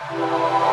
Bye.